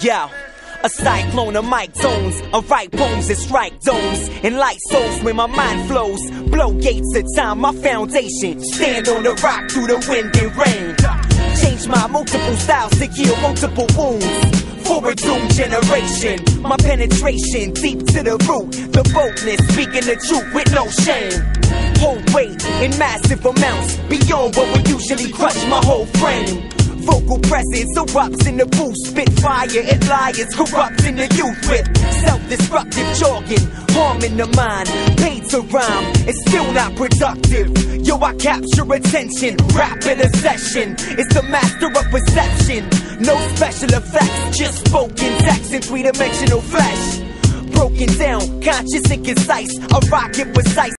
Yo. A cyclone of mic tones, I write bones that strike domes and light souls when my mind flows. Blow gates of time, my foundation. Stand on the rock through the wind and rain. Change my multiple styles to heal multiple wounds for a doomed generation. My penetration deep to the root, the boldness, speaking the truth with no shame. Whole weight in massive amounts, beyond what would usually crush my whole frame. Vocal presence erupts in the booth, spit fire and liars corrupting the youth with self-destructive jargon, harming the mind. Paid to rhyme, it's still not productive. Yo, I capture attention, rap in a session. It's the master of perception. No special effects, just spoken text in three-dimensional flesh broken down, conscious and concise. I rock it precise